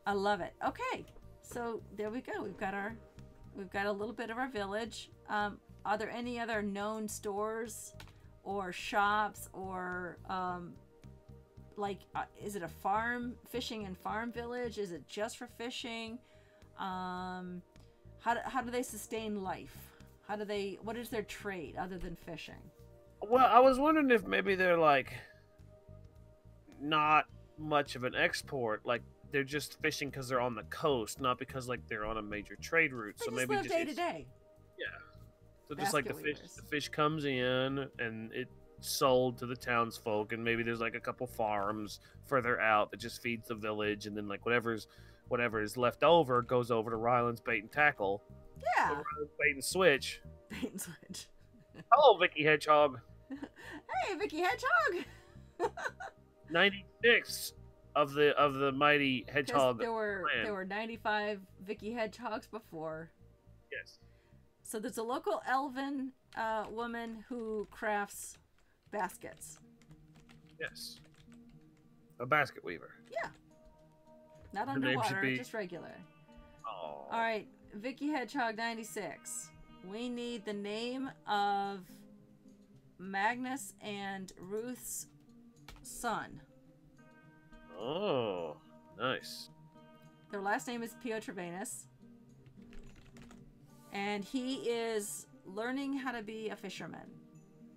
I love it. Okay. So there we go. We've got our, we've got a little bit of our village. Um, are there any other known stores, or shops, or um, like, uh, is it a farm fishing and farm village? Is it just for fishing? Um, how do, how do they sustain life? How do they? What is their trade other than fishing? Well, I was wondering if maybe they're like not much of an export. Like they're just fishing because they're on the coast, not because like they're on a major trade route. They so maybe just day to day. So just like the fish, the fish comes in and it sold to the townsfolk, and maybe there's like a couple farms further out that just feeds the village, and then like whatever's whatever is left over goes over to Rylan's bait and tackle, Yeah. Rylan's bait and switch. [laughs] Bait and switch. Hello, Vicky Hedgehog. [laughs] Hey, Vicky Hedgehog. [laughs] Ninety six of the of the mighty hedgehog. There were there were 95 Vicky Hedgehogs before. So there's a local elven uh, woman who crafts baskets. Yes. A basket weaver. Yeah. Not Her underwater, be- just regular. Oh. All right, Vicky Hedgehog 96. We need the name of Magnus and Ruth's son. Oh, nice. Their last name is Piotrovanus. And he is learning how to be a fisherman.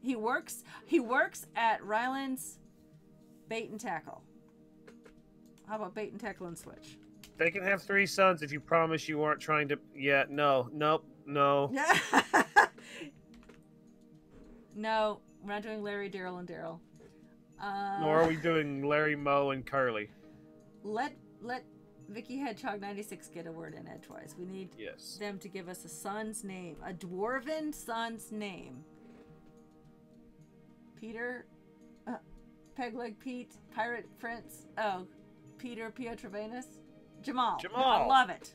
He works he works at Rylan's bait and tackle. How about bait and tackle and switch? They can have three sons if you promise you aren't trying to. Yeah, no, nope, no. [laughs] No, we're not doing Larry, Daryl, and Daryl. Uh, Nor are we doing Larry, Moe, and Carly. let let Vicky Hedgehog 96 get a word in edgewise. We need Yes. them to give us a son's name, a dwarven son's name. Peter, uh, Pegleg Pete, Pirate Prince. Oh, Peter Piotrovanus, Jamal. Jamal, I love it.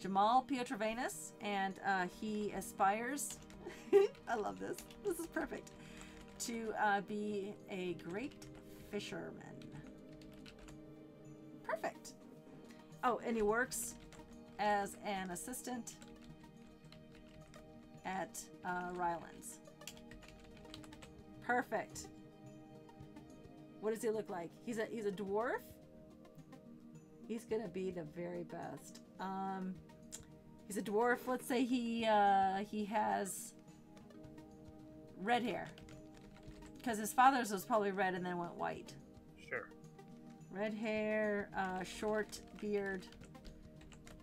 Jamal Piotrovanus, and uh, he aspires. [laughs] I love this. This is perfect. To uh, be a great fisherman. Perfect. Oh, and he works as an assistant at uh, Rylands. Perfect. What does he look like? He's a he's a dwarf. He's gonna be the very best. Um, he's a dwarf. Let's say he uh, he has red hair, because his father's was probably red and then went white. Sure. Red hair, uh, short beard,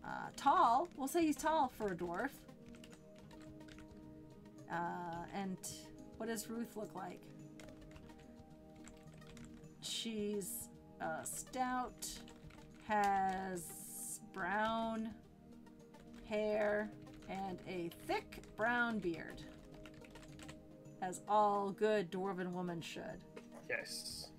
uh, tall. We'll say he's tall for a dwarf. Uh, and what does Ruth look like? She's uh, stout, has brown hair, and a thick brown beard. As all good dwarven women should. Yes.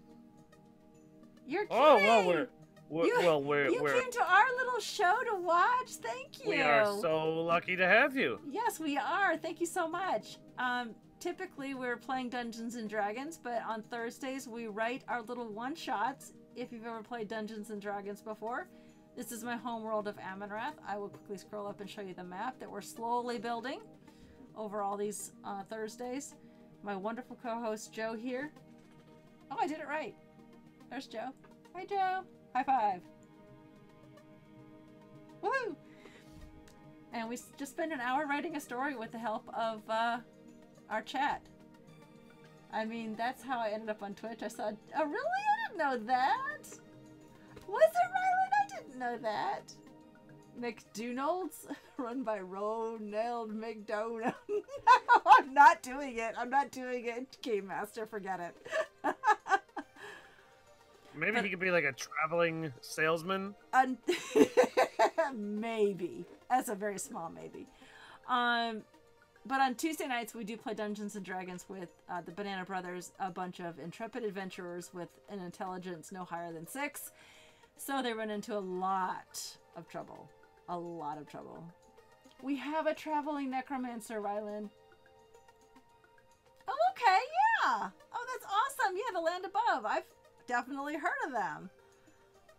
You're kidding! Oh well, we're, we're You- well we're You we're came to our little show to watch. Thank you. we are so lucky to have you. Yes, we are. Thank you so much. Um, typically, we're playing Dungeons and Dragons, but on Thursdays, we write our little one shots. If you've ever played Dungeons and Dragons before, this is my home world of Amynrath. I will quickly scroll up and show you the map that we're slowly building over all these uh, Thursdays. My wonderful co host, Joe, here. Oh, I did it right. There's Joe. Hi, Joe. High five. Woohoo! And we just spent an hour writing a story with the help of uh, our chat. I mean, that's how I ended up on Twitch. I saw, oh, really? I didn't know that. Was it Rylan? I didn't know that. McDonald's, [laughs] run by Ronald McDonald. [laughs] no, I'm not doing it. I'm not doing it. Game Master, forget it. [laughs] Maybe But- he could be like a traveling salesman. Un- [laughs] maybe. That's a very small maybe. Um, but on Tuesday nights we do play Dungeons and Dragons with uh, the Banana Brothers, a bunch of intrepid adventurers with an intelligence no higher than six. So they run into a lot of trouble. A lot of trouble. We have a traveling necromancer, Rylan. Oh, okay, yeah. Oh, that's awesome. Yeah, the land above. I've definitely heard of them.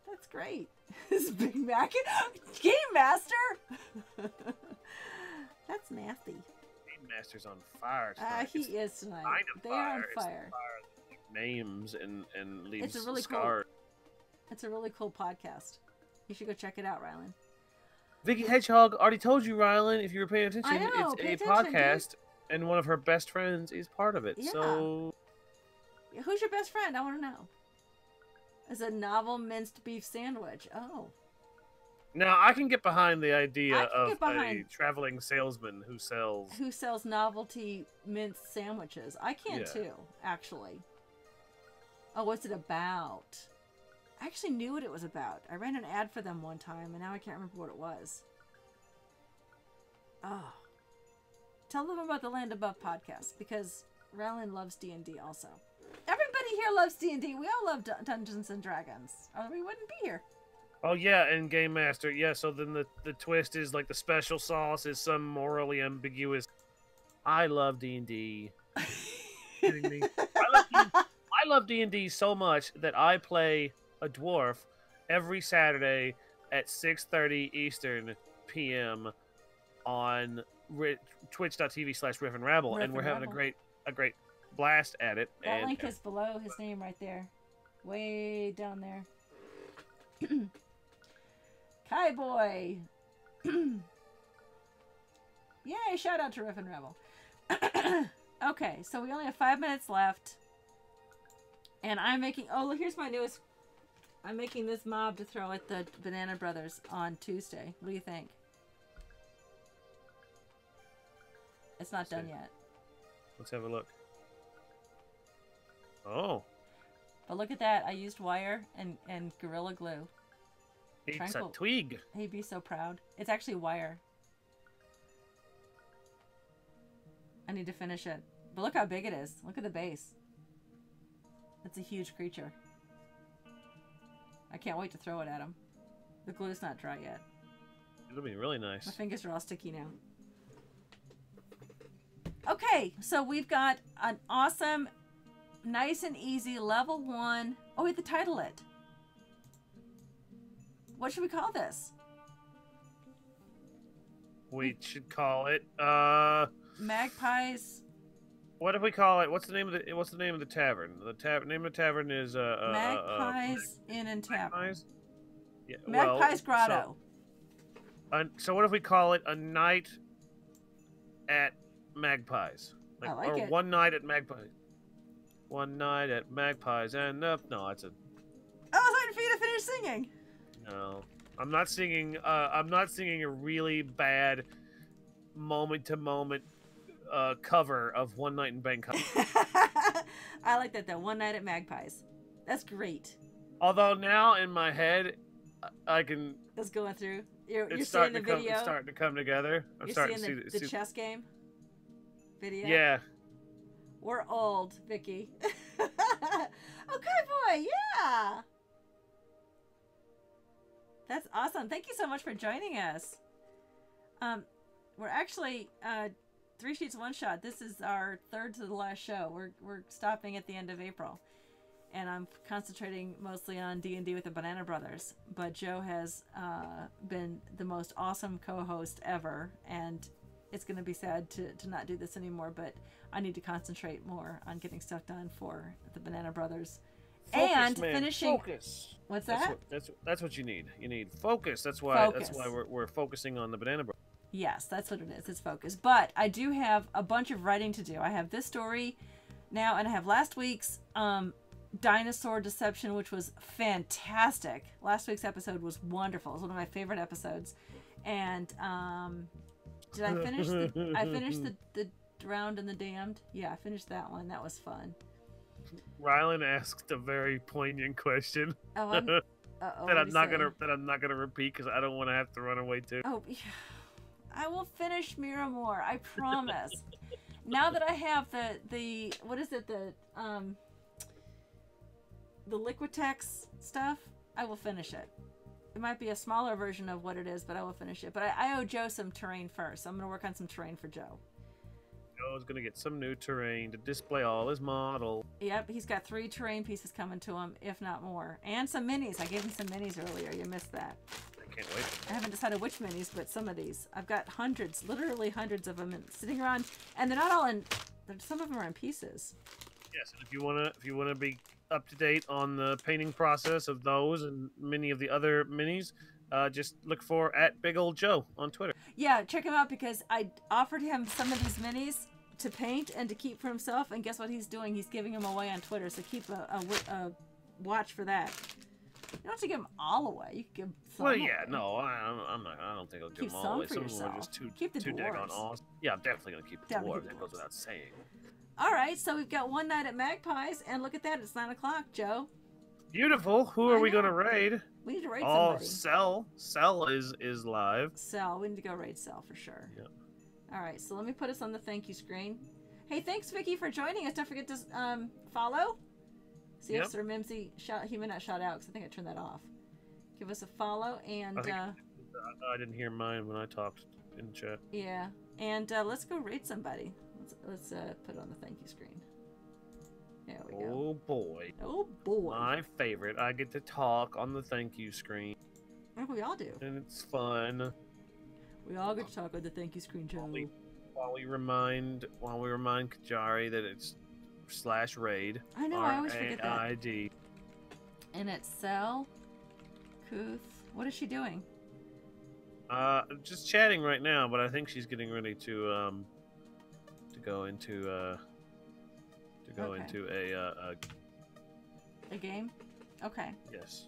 That's great. [laughs] This Big Mac Game Master. [laughs] That's nasty. Game Master's on fire Ah, tonight. he It's is tonight. they are on It's fire. fire names and and leaves a really cool- It's a really cool podcast. You should go check it out, Rylan. Vicky Hedgehog already told you, Rylan, if you were paying attention, know, it's pay a attention, dude. podcast, and one of her best friends is part of it. Yeah. So Who's your best friend? I want to know. Is a novel minced beef sandwich. Oh, now I can get behind the idea of a traveling salesman who sells. who sells novelty minced sandwiches? I can Yeah. too, actually. Oh, what's it about? I actually knew what it was about. I ran an ad for them one time, and now I can't remember what it was. Oh, tell them about the Land Above podcast because Rylan loves D and D also. Everybody here loves D and D. We all love Dun- Dungeons and Dragons, or we wouldn't be here. Oh yeah, and Game Master. Yeah, so then the the twist is like the special sauce is some morally ambiguous. I love D and D. Kidding me? I love D- I love D and D so much that I play a dwarf every Saturday at 6:30 Eastern p.m. on ri- Twitch.tv slash Riff and Rabble, and we're having a great a great blast at it. That and link is below his name right there. Way down there. [clears throat] Kai Boy! [clears throat] Yay, shout out to Riff and Rabble. [clears throat] okay, so we only have five minutes left. And I'm making. Oh, look, here's my newest. I'm making this mob to throw at the Banana Brothers on Tuesday. What do you think? It's not done See. yet. let's have a look. Oh, But look at that. I used wire and, and Gorilla Glue. it's Tranquil- a twig. He'd be so proud. It's actually wire. I need to finish it. But look how big it is. Look at the base. It's a huge creature. I can't wait to throw it at him. The glue's not dry yet. It'll be really nice. My fingers are all sticky now. Okay, so we've got an awesome, nice and easy level one. Oh, we have to title it. What should we call this? We should call it. Uh, Magpies. what if we call it? What's the name of the? What's the name of the tavern? The tavern name of the tavern is uh, uh, uh, uh Magpies Inn and Tavern. Magpies. Yeah. well, Magpies so- Grotto. uh, so what if we call it a night at Magpies? I like or it. one night at Magpies. One night at Magpies, and uh, no, it's a I was waiting for you to finish singing. no. I'm not singing. Uh, I'm not singing a really bad moment to moment uh, cover of One Night in Bangkok. [laughs] I like that though. One night at Magpies. That's great. Although now in my head, I- can. That's going through. You're, you're seeing starting the to come. video. It's starting to come together. I'm you're starting seeing to the, the see- chess game video. Yeah. We're old, Vicky. [laughs] okay, boy. Yeah. That's awesome. Thank you so much for joining us. Um, we're actually uh, three sheets one shot. This is our third to the last show. We're we're stopping at the end of April, and I'm concentrating mostly on D and D with the Banana Brothers. But Joe has uh, been the most awesome co-host ever, and it's going to be sad to, to not do this anymore. But I need to concentrate more on getting stuff done for the Banana Brothers. Focus, and man, finishing. Focus. What's That's that? what, that's that's what you need. You need focus. That's why. That's why we're, we're focusing on the banana. Bro- Yes, that's what it is. It's focus. But I do have a bunch of writing to do. I have this story now, and I have last week's um, dinosaur deception, which was fantastic. Last week's episode was wonderful. It was one of my favorite episodes. And um, did I finish the? I [laughs] finished the the drowned and the damned. Yeah, I finished that one. That was fun. Rylan asked a very poignant question Oh, I'm, [laughs] uh-oh, that I'm not say? gonna that I'm not gonna repeat because I don't want to have to run away too. Oh, yeah. I will finish Miramore. I promise. now that I have the the what is it the um the Liquitex stuff, I will finish it. It might be a smaller version of what it is, but I will finish it. But I, I owe Joe some terrain first. So I'm gonna work on some terrain for Joe. Joe's gonna get some new terrain to display all his model. Yep, he's got three terrain pieces coming to him, if not more, and some minis. I gave him some minis earlier. You missed that. I can't wait. I haven't decided which minis, but some of these. I've got hundreds, literally hundreds of them sitting around, and they're not all in. Some of them are in pieces. Yes, and if you wanna if you wanna be up to date on the painting process of those and many of the other minis, uh, just look for at Big Old Joe on Twitter. Yeah, check him out because I offered him some of these minis to paint and to keep for himself, and guess what he's doing? He's giving them away on Twitter. So keep a, a, a watch for that. You don't have to give them all away. You can give some. Well, away. yeah, no, I, I'm- not. I don't think I'll give Keep them all some away. for Some of them are yourself. just too Keep the too daggone awesome. Yeah, I'm definitely gonna keep the dwarves. That goes without saying. All right, so we've got one night at Magpies, and look at that. It's nine o'clock, Joe. Beautiful. Who I are we know. gonna raid? We need to raid Oh, somebody. Cell. Cell is is live. Cell. We need to go raid Cell for sure. Yep. All right, so let me put us on the thank you screen. Hey, thanks Vicky for joining us. Don't forget to um, follow. See Yep. if Sir Mimsy shout. He may not shout out because I think I turned that off. Give us a follow and I think- uh, I, I didn't hear mine when I talked in chat. yeah, and uh, let's go raid somebody. Let's let's uh, put it on the thank you screen. There we go. Oh boy. Oh boy, My favorite. I get to talk on the thank you screen, Oh, we all do. and it's fun. We all get to talk on the thank you screen, Joe. While we, while we remind while we remind Qyjari that it's slash raid. I know. I always forget that. R-A-I-D. And it's Cell, Kuth. What is she doing? Uh, just chatting right now, but I think she's getting ready to um to go into uh to go Okay. into a uh a A game? Okay. yes.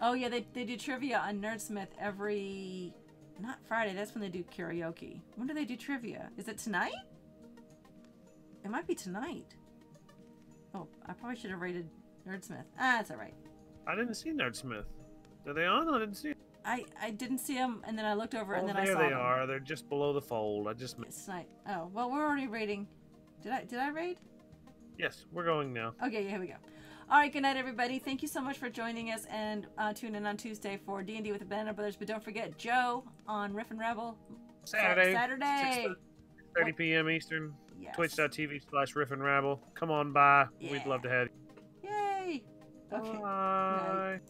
Oh yeah, they they do trivia on Nerdsmith every not Friday, that's when they do karaoke. When do they do trivia? Is it tonight? It might be tonight. Oh, I probably should have rated Nerdsmith. Ah, that's alright. I didn't see Nerdsmith. Are they on? I didn't see. I I didn't see them and then I looked over Oh, and then I saw them. there they are. They're just below the fold. I just It's tonight. Oh, well we're already rating. Did I did I raid? yes, we're going now. Okay, yeah, here we go. All right, good night, everybody. Thank you so much for joining us, and uh, tune in on Tuesday for D and D with the Banana Brothers. But don't forget Joe on Riff and Rabble Saturday, Saturday. 30 p.m. Eastern. Yes. Twitch.tv slash Riff and Rabble. Come on by. Yeah. We'd love to have you. Yay. Okay. Bye.